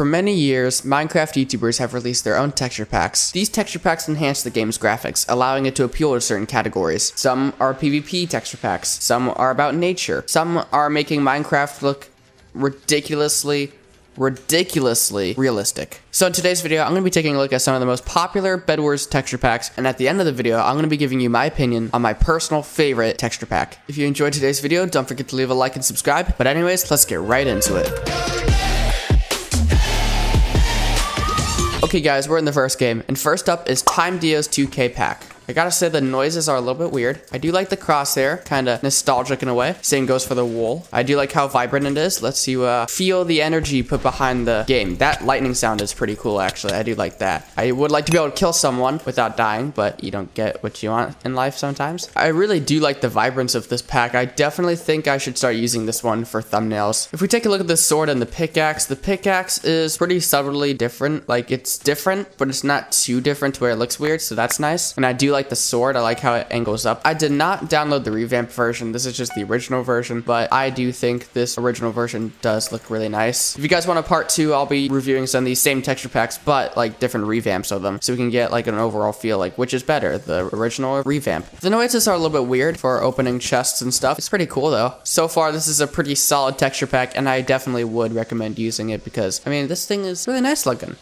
For many years, Minecraft YouTubers have released their own texture packs. These texture packs enhance the game's graphics, allowing it to appeal to certain categories. Some are PvP texture packs, some are about nature, some are making Minecraft look ridiculously ridiculously realistic. So in today's video, I'm going to be taking a look at some of the most popular Bedwars texture packs, and at the end of the video, I'm going to be giving you my opinion on my personal favorite texture pack. If you enjoyed today's video, don't forget to leave a like and subscribe, but anyways, let's get right into it. Okay guys, we're in the first game, and first up is TimeDeo's 2K pack. I gotta say the noises are a little bit weird. I do like the crosshair, kind of nostalgic in a way. Same goes for the wool. I do like how vibrant it is. Let's you uh, feel the energy put behind the game. That lightning sound is pretty cool, actually. I do like that. I would like to be able to kill someone without dying, but you don't get what you want in life sometimes. I really do like the vibrance of this pack. I definitely think I should start using this one for thumbnails. If we take a look at the sword and the pickaxe, the pickaxe is pretty subtly different. Like, it's different, but it's not too different to where it looks weird, so that's nice. And I do like like the sword. I like how it angles up. I did not download the revamped version. This is just the original version, but I do think this original version does look really nice. If you guys want a part two, I'll be reviewing some of these same texture packs, but like different revamps of them, so we can get like an overall feel like which is better, the original or revamp. The noises are a little bit weird for opening chests and stuff. It's pretty cool though. So far, this is a pretty solid texture pack, and I definitely would recommend using it because, I mean, this thing is really nice looking.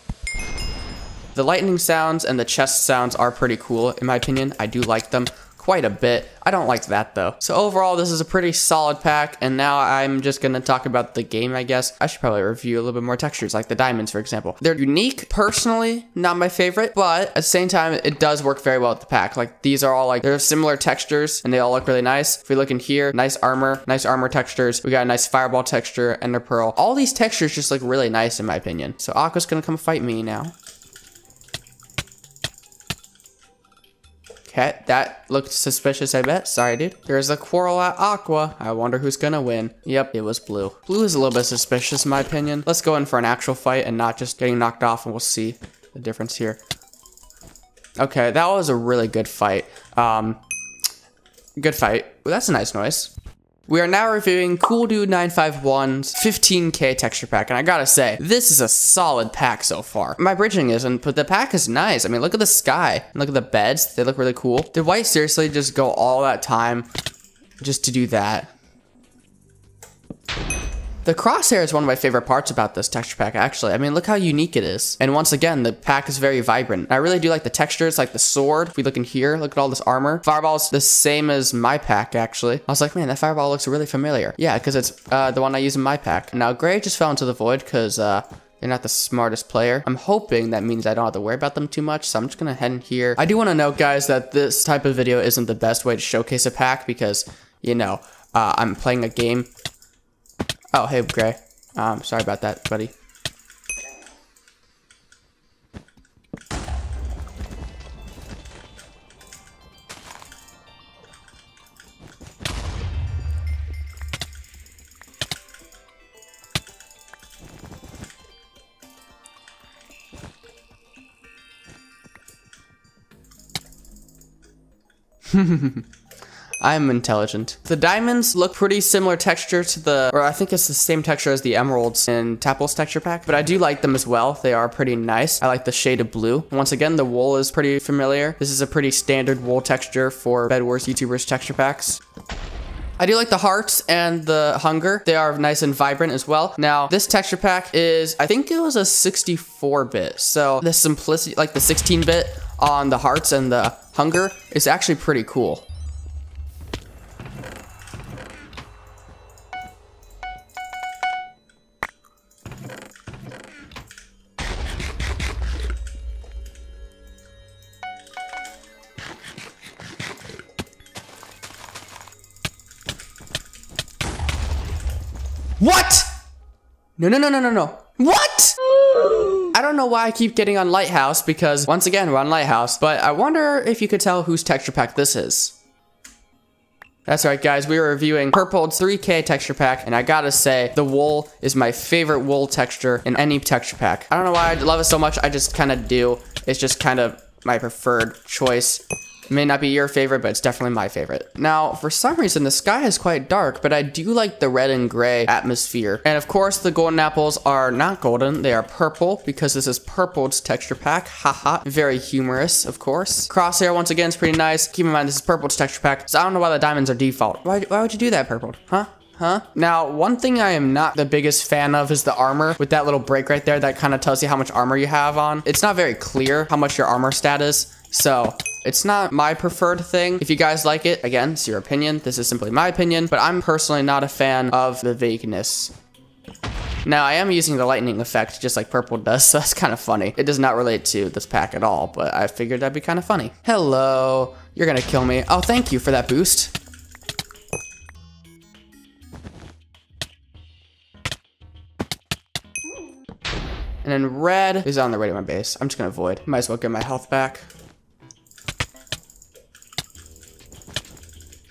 The lightning sounds and the chest sounds are pretty cool, in my opinion. I do like them quite a bit. I don't like that though. So overall, this is a pretty solid pack. And now I'm just gonna talk about the game, I guess. I should probably review a little bit more textures, like the diamonds, for example. They're unique, personally, not my favorite, but at the same time, it does work very well with the pack. Like these are all like, they're similar textures and they all look really nice. If we look in here, nice armor, nice armor textures. We got a nice fireball texture, ender pearl. All these textures just look really nice in my opinion. So Aqua's gonna come fight me now. Okay, that looked suspicious, I bet. Sorry, dude. There's a quarrel at Aqua. I wonder who's gonna win. Yep, it was blue. Blue is a little bit suspicious, in my opinion. Let's go in for an actual fight and not just getting knocked off, and we'll see the difference here. Okay, that was a really good fight. Um, good fight. Well, that's a nice noise. We are now reviewing Cool Dude 951's 15k texture pack, and I gotta say, this is a solid pack so far. My bridging isn't, but the pack is nice. I mean, look at the sky, look at the beds, they look really cool. Did White seriously just go all that time just to do that? The crosshair is one of my favorite parts about this texture pack, actually. I mean, look how unique it is. And once again, the pack is very vibrant. I really do like the textures, like the sword. If we look in here, look at all this armor. Fireball's the same as my pack, actually. I was like, man, that fireball looks really familiar. Yeah, because it's uh, the one I use in my pack. Now, Gray just fell into the void because uh, they're not the smartest player. I'm hoping that means I don't have to worry about them too much, so I'm just gonna head in here. I do want to note, guys, that this type of video isn't the best way to showcase a pack because, you know, uh, I'm playing a game Oh, hey, Gray. Um, sorry about that, buddy. I'm intelligent. The diamonds look pretty similar texture to the, or I think it's the same texture as the emeralds in Tapl's texture pack, but I do like them as well. They are pretty nice. I like the shade of blue. Once again, the wool is pretty familiar. This is a pretty standard wool texture for Bedwars YouTubers texture packs. I do like the hearts and the hunger. They are nice and vibrant as well. Now, this texture pack is, I think it was a 64-bit. So the simplicity, like the 16-bit on the hearts and the hunger is actually pretty cool. No, no, no, no, no, no. What? I don't know why I keep getting on Lighthouse because once again, we're on Lighthouse, but I wonder if you could tell whose texture pack this is. That's right, guys. We are reviewing Purpled's 3K texture pack, and I gotta say, the wool is my favorite wool texture in any texture pack. I don't know why I love it so much. I just kind of do. It's just kind of my preferred choice. May not be your favorite, but it's definitely my favorite. Now, for some reason, the sky is quite dark, but I do like the red and gray atmosphere. And of course, the golden apples are not golden, they are purple because this is Purpled's texture pack. Haha, very humorous, of course. Crosshair, once again, is pretty nice. Keep in mind, this is Purpled's texture pack, so I don't know why the diamonds are default. Why, why would you do that, Purple? Huh? Huh? Now, one thing I am not the biggest fan of is the armor with that little break right there that kind of tells you how much armor you have on. It's not very clear how much your armor stat is. So it's not my preferred thing. If you guys like it, again, it's your opinion. This is simply my opinion, but I'm personally not a fan of the vagueness. Now, I am using the lightning effect just like purple does, so that's kind of funny. It does not relate to this pack at all, but I figured that'd be kind of funny. Hello, you're gonna kill me. Oh, thank you for that boost. And then red is on the way to my base. I'm just gonna avoid. Might as well get my health back.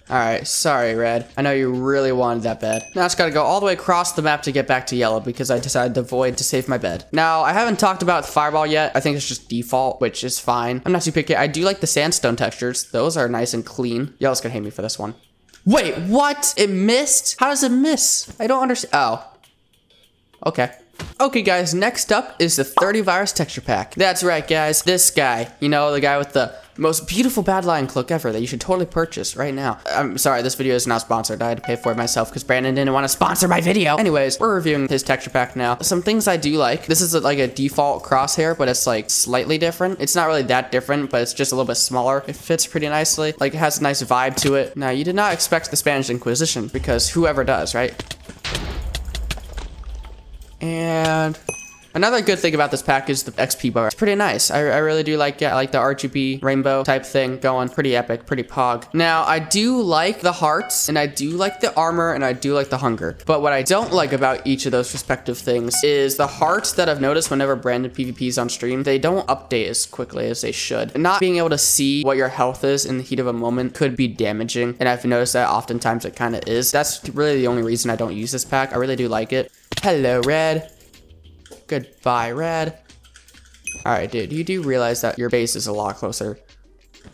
Alright, sorry, Red. I know you really wanted that bed. Now I just gotta go all the way across the map to get back to yellow because I decided to void to save my bed. Now, I haven't talked about Fireball yet. I think it's just default, which is fine. I'm not too picky. I do like the sandstone textures. Those are nice and clean. Yellow's gonna hate me for this one. Wait, what? It missed? How does it miss? I don't understand. Oh. Okay. Okay guys, next up is the ThirtyVirus texture pack. That's right guys, this guy, you know, the guy with the most beautiful bad Badlion cloak ever that you should totally purchase right now. I'm sorry, this video is not sponsored. I had to pay for it myself because Brandon didn't want to sponsor my video. Anyways, we're reviewing his texture pack now. Some things I do like. This is like a default crosshair, but it's like slightly different. It's not really that different, but it's just a little bit smaller. It fits pretty nicely. Like it has a nice vibe to it. Now, you did not expect the Spanish Inquisition because whoever does, right? And Another good thing about this pack is the XP bar. It's pretty nice. I, I really do like, yeah, I like the RGB rainbow type thing going. Pretty epic, pretty pog. Now, I do like the hearts, and I do like the armor, and I do like the hunger. But what I don't like about each of those respective things is the hearts that I've noticed whenever Brandon PvPs on stream, they don't update as quickly as they should. Not being able to see what your health is in the heat of a moment could be damaging, and I've noticed that oftentimes it kind of is. That's really the only reason I don't use this pack. I really do like it. Hello, Red. Goodbye, red. Alright, dude, you do realize that your base is a lot closer.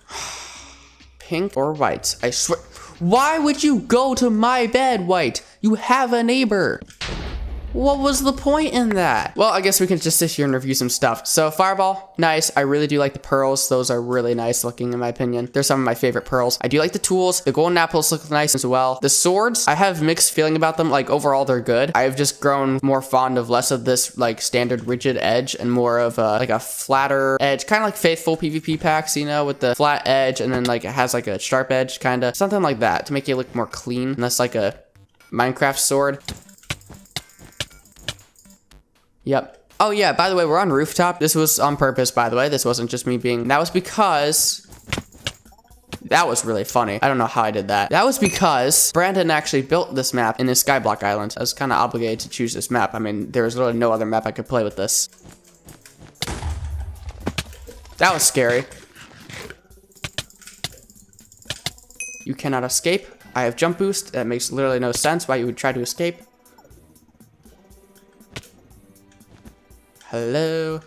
Pink or white? I swear. Why would you go to my bed, white? You have a neighbor. What was the point in that? Well, I guess we can just sit here and review some stuff. So Fireball, nice. I really do like the pearls. Those are really nice looking in my opinion. They're some of my favorite pearls. I do like the tools. The golden apples look nice as well. The swords, I have mixed feeling about them. Like overall, they're good. I've just grown more fond of less of this like standard rigid edge and more of a, like a flatter edge, kind of like faithful PvP packs, you know, with the flat edge and then like it has like a sharp edge kind of something like that to make it look more clean. And that's like a Minecraft sword. Yep. Oh yeah, by the way, we're on rooftop. This was on purpose, by the way. This wasn't just me being... That was because... That was really funny. I don't know how I did that. That was because Brandon actually built this map in his Skyblock Island. I was kind of obligated to choose this map. I mean, there was literally no other map I could play with this. That was scary. You cannot escape. I have jump boost. That makes literally no sense why you would try to escape. Hello?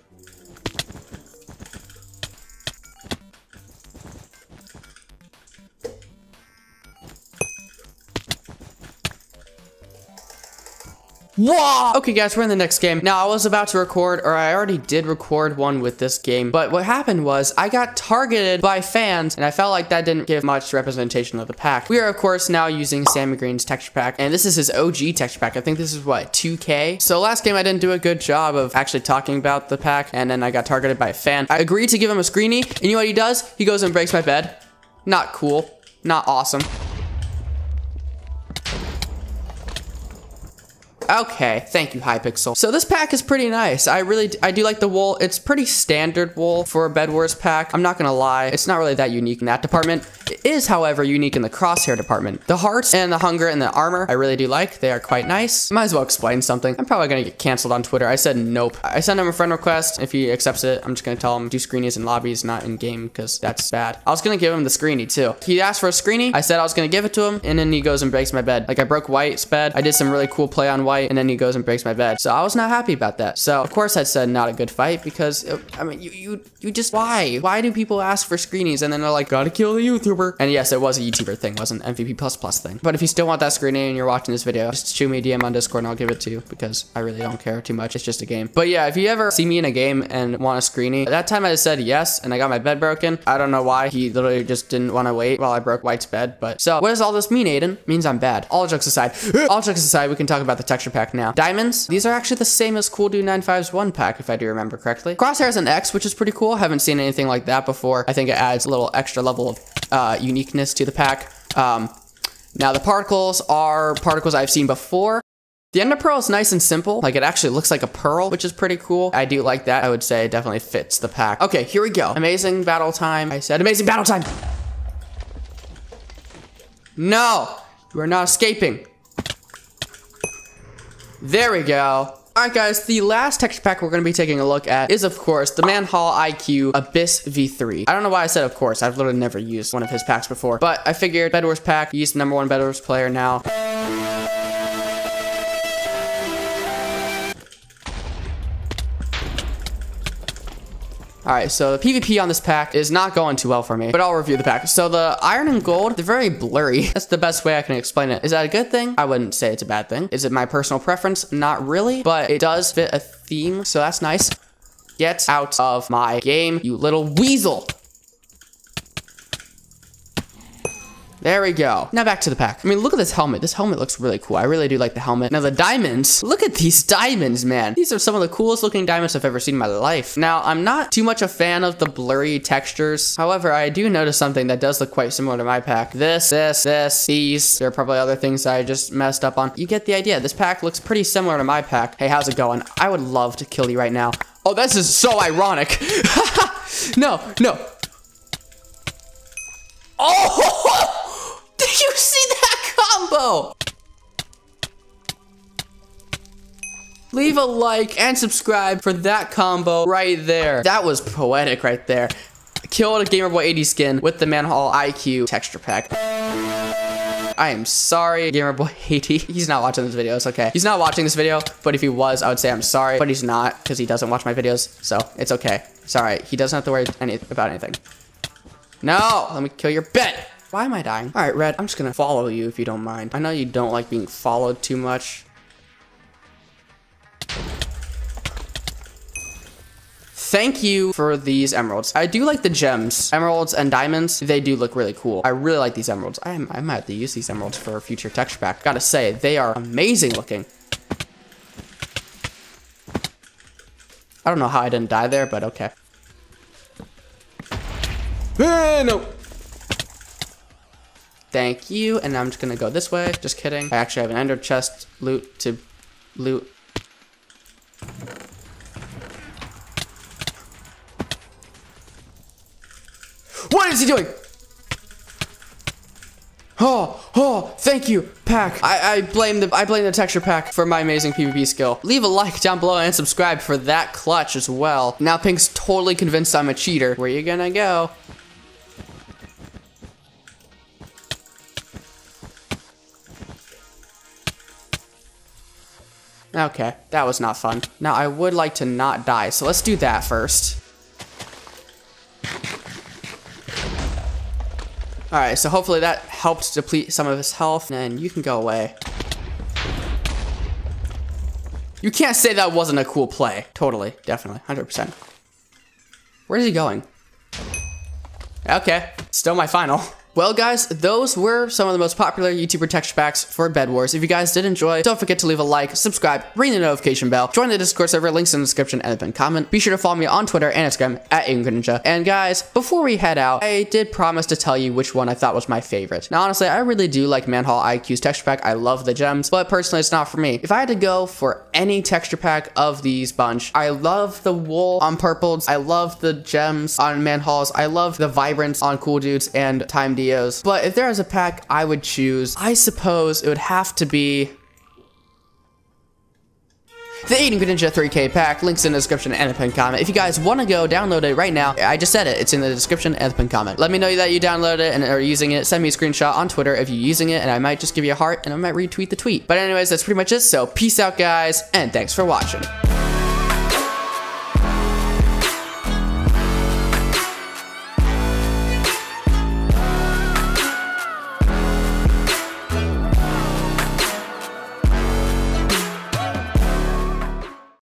Okay, guys, we're in the next game. Now, I was about to record, or I already did record one with this game, but what happened was I got targeted by fans, and I felt like that didn't give much representation of the pack. We are, of course, now using Sammy Green's texture pack, and this is his OG texture pack. I think this is, what, 2K? So last game, I didn't do a good job of actually talking about the pack, and then I got targeted by a fan. I agreed to give him a screeny, and you know what he does? He goes and breaks my bed. Not cool. Not awesome. Okay, thank you, Hypixel. So this pack is pretty nice. I really, I do like the wool. It's pretty standard wool for a Bed Wars pack. I'm not gonna lie, it's not really that unique in that department. It is, however, unique in the crosshair department. The hearts and the hunger and the armor, I really do like. They are quite nice. Might as well explain something. I'm probably gonna get canceled on Twitter. I said nope. I sent him a friend request. If he accepts it, I'm just gonna tell him do screenies in lobbies, not in game, because that's bad. I was gonna give him the screenie too. He asked for a screenie. I said I was gonna give it to him, and then he goes and breaks my bed. Like I broke White's bed. I did some really cool play on White fight, and then he goes and breaks my bed. So I was not happy about that. So of course I said not a good fight because it, I mean you you you just why why do people ask for screenies and then they're like gotta kill the YouTuber? And yes, it was a YouTuber thing, wasn't MVP plus plus thing. But if you still want that screening and you're watching this video, just shoot me a DM on Discord and I'll give it to you because I really don't care too much. It's just a game. But yeah, if you ever see me in a game and want a screenie, that time I said yes and I got my bed broken. I don't know why. He literally just didn't want to wait while I broke White's bed. But so what does all this mean, Aidan? It means I'm bad. All jokes aside, all jokes aside, we can talk about the texture pack now. Diamonds, these are actually the same as Cool Dude 95's one pack, if I do remember correctly. Crosshair Crosshairs an X, which is pretty cool. Haven't seen anything like that before. I think it adds a little extra level of uh, uniqueness to the pack. Um, now the particles are particles I've seen before. The Ender Pearl is nice and simple. Like it actually looks like a pearl, which is pretty cool. I do like that. I would say it definitely fits the pack. Okay, here we go. Amazing battle time. I said amazing battle time. No, you are not escaping. There we go. Alright guys, the last texture pack we're going to be taking a look at is of course the Manhal IQ Abyss V3. I don't know why I said of course, I've literally never used one of his packs before, but I figured Bed Wars pack, he's the number one Bed Wars player now. Alright, so the PvP on this pack is not going too well for me, but I'll review the pack. So the iron and gold, they're very blurry. That's the best way I can explain it. Is that a good thing? I wouldn't say it's a bad thing. Is it my personal preference? Not really, but it does fit a theme, so that's nice. Get out of my game, you little weasel. There we go. Now back to the pack. I mean, look at this helmet. This helmet looks really cool. I really do like the helmet. Now the diamonds. Look at these diamonds, man. These are some of the coolest looking diamonds I've ever seen in my life. Now, I'm not too much a fan of the blurry textures. However, I do notice something that does look quite similar to my pack. This, this, this, these. There are probably other things I just messed up on. You get the idea. This pack looks pretty similar to my pack. Hey, how's it going? I would love to kill you right now. Oh, this is so ironic. no, no. Oh! Leave a like and subscribe for that combo right there. That was poetic right there. Killed a Gamer Boy 80 skin with the Manhal IQ texture pack. I am sorry, Gamer Boy 80. He's not watching this video. It's okay. He's not watching this video, but if he was, I would say I'm sorry. But he's not because he doesn't watch my videos. So it's okay. Right. He doesn't have to worry any about anything. No, let me kill your bet. Why am I dying? All right, Red, I'm just gonna follow you if you don't mind. I know you don't like being followed too much. Thank you for these emeralds. I do like the gems. Emeralds and diamonds, they do look really cool. I really like these emeralds. I, I might have to use these emeralds for a future texture pack. Gotta say, they are amazing looking. I don't know how I didn't die there, but okay. No. Thank you. And I'm just gonna go this way. Just kidding. I actually have an ender chest loot to loot. What is he doing? Oh, oh, thank you, pack. I, I blame the I blame the texture pack for my amazing PvP skill. Leave a like down below and subscribe for that clutch as well. Now Pink's totally convinced I'm a cheater. Where you gonna go? Okay, that was not fun. Now, I would like to not die, so let's do that first. Alright, so hopefully that helped deplete some of his health, and you can go away. You can't say that wasn't a cool play. Totally, definitely, 100%. Where's he going? Okay, still my final. Well, guys, those were some of the most popular YouTuber texture packs for Bed Wars. If you guys did enjoy, don't forget to leave a like, subscribe, ring the notification bell, join the Discord server, links in the description and the pinned comment. Be sure to follow me on Twitter and Instagram at Ninja. And guys, before we head out, I did promise to tell you which one I thought was my favorite. Now, honestly, I really do like Manhal IQ's texture pack. I love the gems, but personally, it's not for me. If I had to go for any texture pack of these bunch, I love the wool on purples. I love the gems on Manhals. I love the vibrance on Cool Dudes and Time D but if there was a pack I would choose, I suppose it would have to be the Eating Ninja 3K pack. Links in the description and the pinned comment. If you guys want to go download it right now, I just said it. It's in the description and the pinned comment. Let me know that you downloaded it and are using it. Send me a screenshot on Twitter if you're using it, and I might just give you a heart and I might retweet the tweet. But anyways, that's pretty much it. So peace out, guys, and thanks for watching.